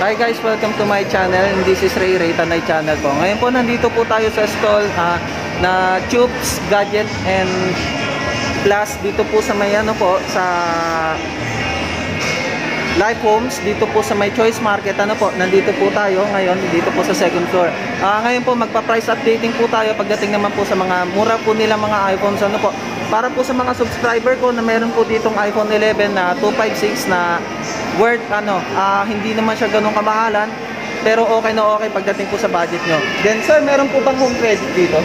Hi guys, welcome to my channel. This is Ray Ray Tanay channel po. Ngayon po nandito po tayo sa stall ah, na Tubes, Gadget and Plus dito po sa may ano po sa Life Homes dito po sa may Choice Market ano po nandito po tayo ngayon dito po sa second floor Ah, ngayon po magpa-price updating po tayo pagdating naman po sa mga mura po nila mga iPhones ano po para po sa mga subscriber ko na meron po ditong iPhone 11 na 256 na worth ano ah, hindi naman siya ganun kamahalan pero okay na okay pagdating po sa budget nyo then sir meron po bang home credit dito?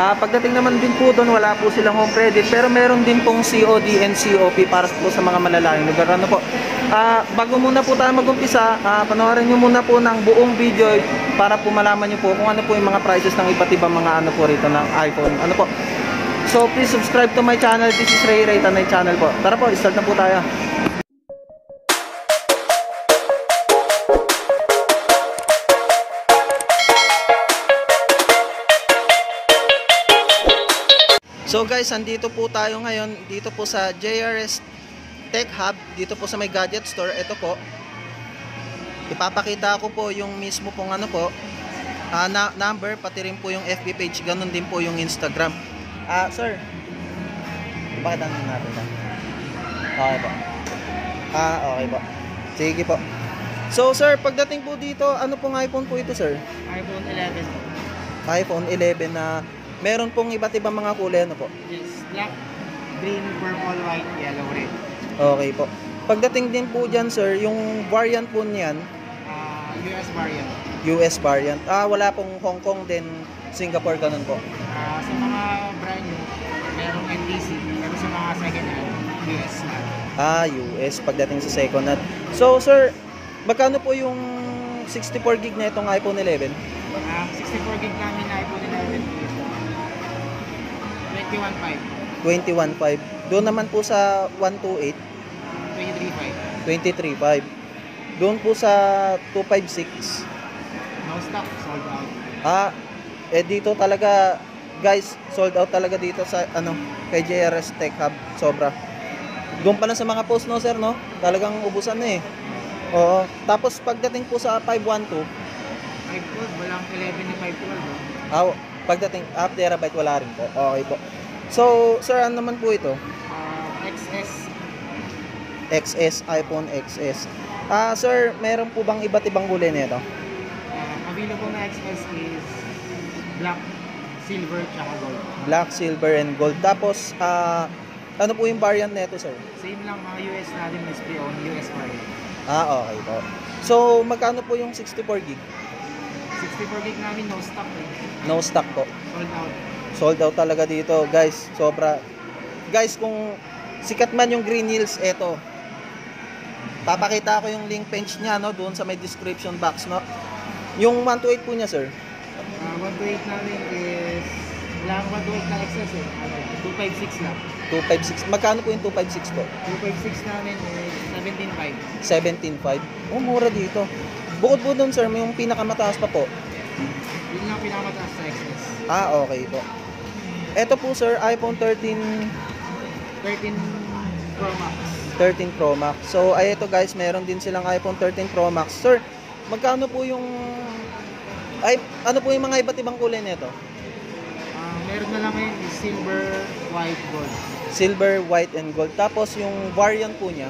Ah, pagdating naman din po doon, wala po silang home credit, pero meron din pong COD and COP para po sa mga malalayong lugar. Ano po? Ah, bago muna po tayo mag-umpisa, ah, panoorin niyo muna po ng buong video para po malaman niyo po kung ano po yung mga prices ng iba't ibang mga ano po rito ng iPhone. Ano po? So please subscribe to my channel. This is Ray Ray Tanay channel po. Tara po, start na po tayo. So guys, andito po tayo ngayon dito po sa JRS Tech Hub, dito po sa may gadget store. Ito po. Ipapakita ko po yung mismo pong ano po, ah, na, number, pati rin po yung FB page, ganun din po yung Instagram. Ah, sir. Ipakita natin natin. ah. Okay po. Ah, okay po. Sige po. So sir, pagdating po dito, ano pong iPhone po ito sir? iPhone 11 po. iPhone 11 na meron pong iba't ibang mga kulay ano po. Yes, black, green, purple, white, yellow, red. Okay po. Pagdating din po dyan, sir, yung variant po niyan, Ah, US variant. US variant. Ah, wala pong Hong Kong din, Singapore, ganun po. Ah, sa mga brand new, merong NTC. Pero sa mga second hand, US na. Ah, US, pagdating sa second hand. So, sir, magkano po yung 64 gig na itong iPhone 11? Ang 64 gig namin na iPhone 11 is 21.5, 21.5. Doon naman po sa 128, 23.5. 23.5. Doon po sa 256, No stock, sold out. Ah, eh dito talaga guys, sold out talaga dito sa ano, kay JRS Tech Hub, sobra. Doon pa lang sa mga post no sir no, talagang ubusan na eh. Oo. Tapos pagdating po sa 512, 5 gold, walang 11 ni 5 gold. Oh. ah, pagdating half terabyte wala rin po. Okay po. So, sir, ano naman po ito? Ah, XS, XS, iPhone XS. Ah, sir, meron po bang iba't ibang kulay nito? ah, available na XS is black, silver, tsaka gold. Black, silver, and gold. Tapos, ah, ano po yung variant nito, sir? Same lang mga US natin is pre-owned US variant. Ah, okay po. So, magkano po yung 64 gig? 64 gig namin no stock eh. No stock po. Sold out. Sold out talaga dito, guys. Sobra. Guys, kung sikat man yung Green Hills, eto. Papakita ko yung link page niya, no, doon sa may description box, no. Yung 128 po niya, sir. Uh, 128 namin is akong 128 na excess eh. Ano, 256 lang. 256. Magkano po yung 256 po? 256 namin is 17.5. 17.5. Oh, mura dito. Bukod po doon, sir, may yung pinakamataas pa po. Yun lang pinakamataas sa excess. Ah, okay po. Eto po, sir, iPhone 13 13 Pro Max. 13 Pro Max. So, ay ito guys, meron din silang iPhone 13 Pro Max. Sir, magkano po yung ay ano po yung mga iba't ibang kulay nito? Ah, meron na lang ngayon is silver, white, gold. Silver, white, and gold. Tapos yung variant po niya,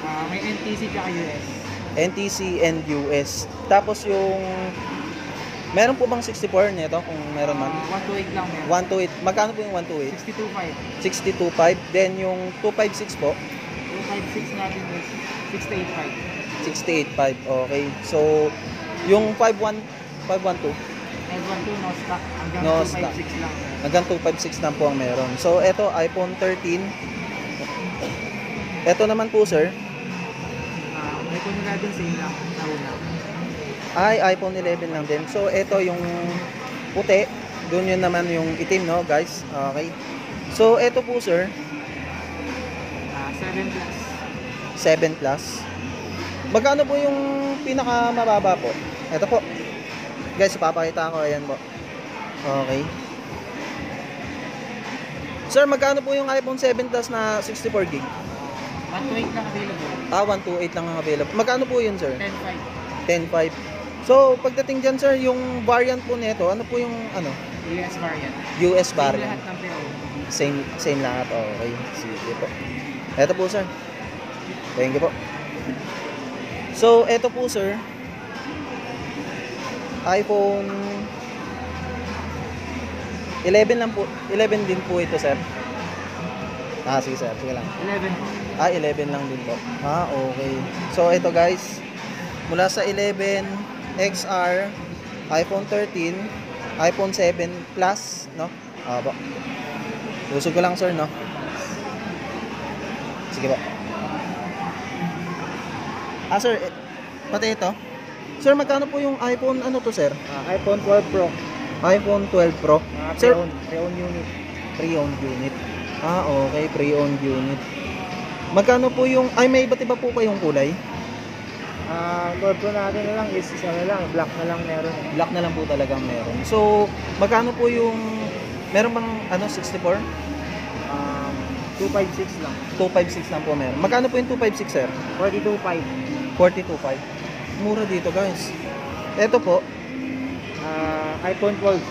Ah, may NTC tsaka US. NTC and US. Tapos yung meron po bang 64 nito kung meron man? Ah, 128 lang meron. 128. Magkano po yung 128? 62.5. 62.5. Then yung 256 po, 256 natin is 685. 685. Okay. So yung 51 512 F12 no stock. Hanggang No 256 stock. lang. Hanggang 256 lang po ang meron. So, eto, iPhone 13. Eto naman po, sir. Ah, may kunin natin same lang. Nauna. Ay, iPhone 11 lang din. So, eto yung puti. Doon yun naman yung itim, no, guys? Okay. So, eto po, sir. Ah, 7 plus. 7 plus. Magkano po yung pinaka mababa po? Eto po. Guys, ipapakita ko. Ayan po. Okay. Sir, magkano po yung iPhone 7 Plus na 64 gig? 128 lang available. Ah, 128 lang ang available. Magkano po yun, sir? 10.5. 10.5. So, pagdating dyan, sir, yung variant po nito, ano po yung, ano, US variant. US Same variant? lahat ng PO. Same, same lahat. Okay, sige po. Ito po, sir. Thank you po. So, ito po, sir. iPhone 11 lang po. 11 din po ito, sir. Ah, sige, sir. Sige lang. 11 po. Ah, 11 lang din po. Ah, okay. So, ito guys. Mula sa 11 XR, iPhone 13, iPhone 7 Plus, no? Ah, ba. Usog ko lang, sir, no? Sige po. Ah, sir, eh, pati ito. Sir, magkano po yung iPhone, ano to, sir? Ah, iPhone 12 Pro. iPhone 12 Pro. Mga Sir- pre-owned, pre-owned unit. Pre-owned unit. Ah, okay. Pre-owned unit. Magkano po yung... Ay, may iba't iba po kayong kulay? Ah, 12 Pro natin na lang is ano lang, black na lang meron. Black na lang po talagang meron. So, magkano po yung... Meron bang ano, 64? Um, 256 lang. 256 lang po meron. Magkano po yung 256, sir? 42.5. 42.5. Mura dito, guys. Ito po, Ah, iPhone 12.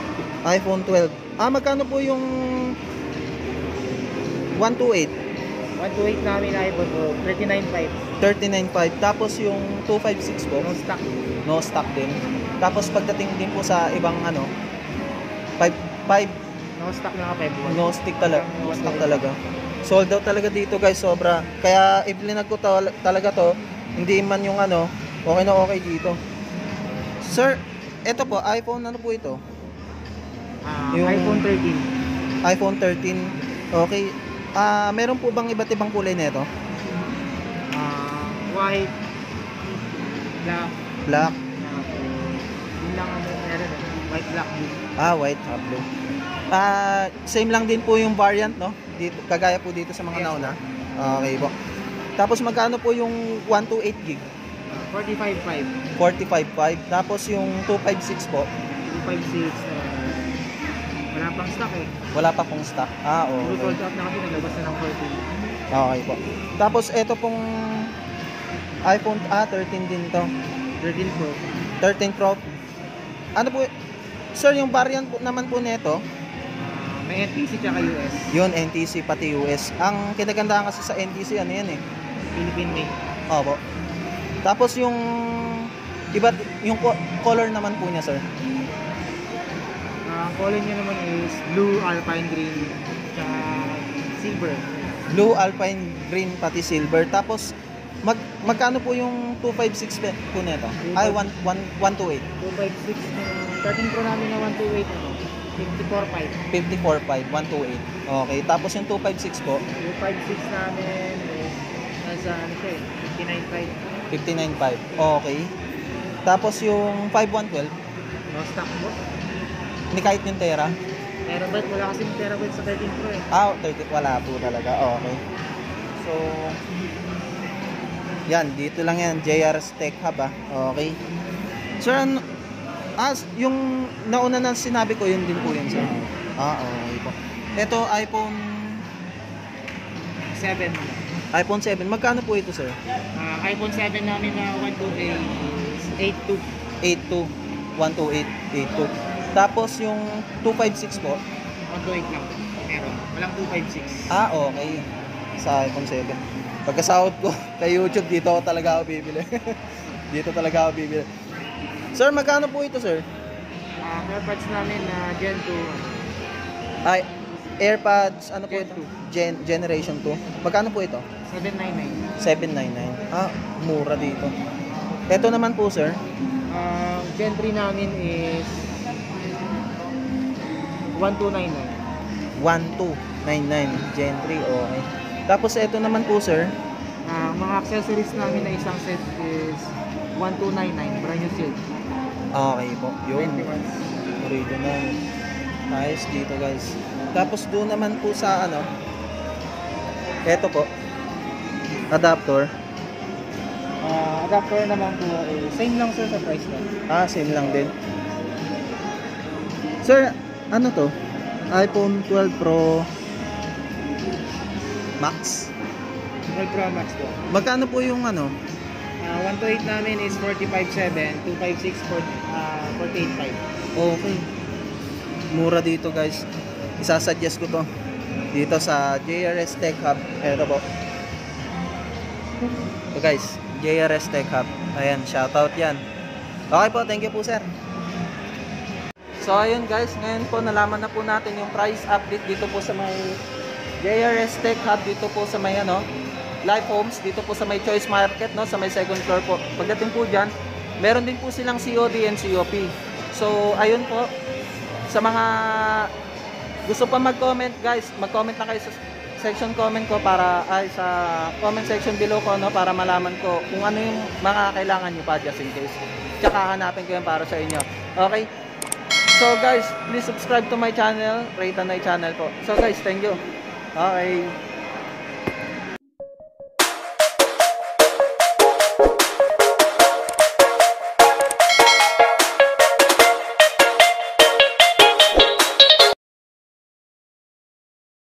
iPhone 12. Ah, magkano po yung 128? 128 namin na iPhone Pro. 39.5. 39.5. Tapos yung 256 po, No stock. no stock din. Tapos pagdating din po sa ibang ano, 5 5 No stock na ka 5 no stick talaga, no stock talaga. Sold out talaga dito guys, sobra. Kaya iblinag ko tal- talaga to, hindi man yung ano, okay na okay dito. Sir, ito po, iPhone ano po ito? Ah, Yung- iPhone 13. iPhone 13. Okay. Ah, meron po bang iba't ibang kulay nito? Ah, white. Black. Black, ah, yun lang ang meron eh. White, black, blue. ah, white, ah, blue. Ah, same lang din po yung variant, no? Dito, kagaya po dito sa mga Yes, nauna. Okay po. Tapos magkano po yung 128 gig? Ah, 45.5. 45.5. Tapos yung 256 po, 256. Wala pang stock eh. wala pa pong stock. Ah, Puro okay. sold out na kasi naglabas na ng 14. Okay po. Tapos ito pong iPhone ah 13 din to. 13 Pro. 13 Pro. Ano po? Sir, yung variant po naman po nito, Ah, may NTC tsaka US. yun NTC pati US. Ang kinagandahan kasi sa NTC ano yan eh. Philippine made. Opo. Tapos yung iba yung co- color naman po niya, sir. Ang color niya naman is blue, alpine green, tsaka silver. Blue, alpine, green pati silver. Tapos mag magkano po yung 256 pe- po nito? Ay 1 1 128. 256 yung 13 Pro namin na 128 ano, 54.5. 54.5, 128. Okay. Tapos yung 256 po, 256 namin is nasa ano siya eh, 59.5. 59.5. Okay. Tapos yung 5112, No stock mo. Ni kahit yung Tera. Terabyte, wala kasing terabyte sa 13 Pro eh. Ah, 30, wala po talaga. Okay. So, yan, dito lang yan. JR Tech Hub ah. Okay. Sir, ano, ah, yung nauna na sinabi ko, yun din po yun, sir. Ah, okay po. Ito, iPhone, 7. iPhone 7. Magkano po ito, sir? Ah, iPhone 7 namin na 128 is 82. 82. 128, 82. Tapos yung 256 po. 128 lang. Meron. Walang 256. Ah, okay. Sa iPhone 7. Pagkasahod ko kay YouTube, dito ako talaga ako bibili. dito talaga ako bibili. Sir, magkano po ito, sir? Ah, AirPods namin na Gen 2. Ay, AirPods, ano po Gen ito? Gen, Generation 2. Magkano po ito? 799. 799. Ah, mura dito. Ito naman po, sir. Ah, Gen 3 namin is 1299. 1299. Gen 3, okay. Tapos ito naman po, sir. Ah, mga accessories namin na isang set is 1299. Brand new seal. Okay po. Yun. 20 watts. Original. Ayos dito, guys. Tapos doon naman po sa ano, ito po. Adapter. Ah, adapter naman po eh, same lang sir sa price lang. Ah, same lang din. Sir, ano to? iPhone 12 Pro Max. 12 Pro Max po. Magkano po yung ano? Ah, 128 namin is 45.7, 256 for 48.5. Okay. Mura dito guys. Isasuggest ko to. Dito sa JRS Tech Hub. Eto po. So guys, JRS Tech Hub. Ayan, shoutout yan. Okay po, thank you po sir. So ayun guys, ngayon po nalaman na po natin yung price update dito po sa may JRS Tech Hub dito po sa may ano, Life Homes dito po sa may Choice Market no, sa may second floor po. Pagdating po diyan, meron din po silang COD and COP. So ayun po sa mga gusto pa mag-comment guys, mag-comment na kayo sa section comment ko para ay sa comment section below ko no para malaman ko kung ano yung mga kailangan niyo pa just in case. Tsaka hanapin ko yan para sa inyo. Okay? So guys, please subscribe to my channel, Raytan channel po. So guys, thank you. Okay.